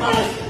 Oh.